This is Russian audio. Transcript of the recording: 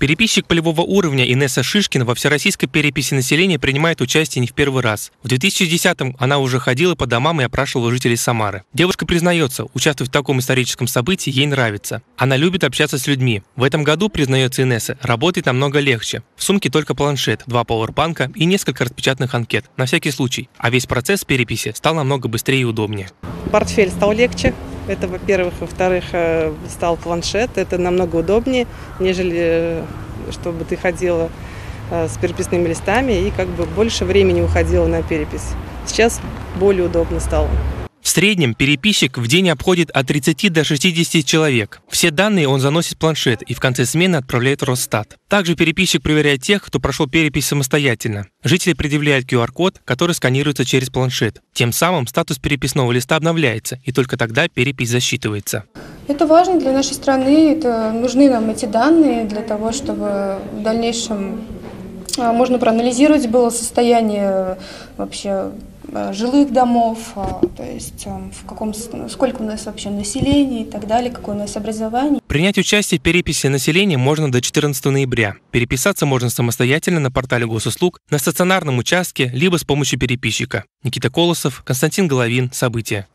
Переписчик полевого уровня Инесса Шишкина во всероссийской переписи населения принимает участие не в первый раз. В 2010-м она уже ходила по домам и опрашивала жителей Самары. Девушка признается, участвовать в таком историческом событии ей нравится. Она любит общаться с людьми. В этом году, признается Инесса, работает намного легче. В сумке только планшет, два пауэрбанка и несколько распечатанных анкет, на всякий случай. А весь процесс переписи стал намного быстрее и удобнее. Портфель стал легче, это, во-первых. Во-вторых, э, стал планшет. Это намного удобнее, нежели э, чтобы ты ходила э, с переписными листами и как бы больше времени уходило на перепись. Сейчас более удобно стало. Среднем переписчик в день обходит от 30 до 60 человек. Все данные он заносит в планшет и в конце смены отправляет в Росстат. Также переписчик проверяет тех, кто прошел перепись самостоятельно. Жители предъявляют QR-код, который сканируется через планшет. Тем самым статус переписного листа обновляется, и только тогда перепись засчитывается. Это важно для нашей страны, это нужны нам эти данные для того, чтобы в дальнейшем а, можно проанализировать было состояние вообще жилых домов, а, то есть э, в каком, сколько у нас вообще населения и так далее, какое у нас образование. Принять участие в переписи населения можно до 14 ноября. Переписаться можно самостоятельно на портале госуслуг, на стационарном участке, либо с помощью переписчика. Никита Колосов, Константин Головин. События.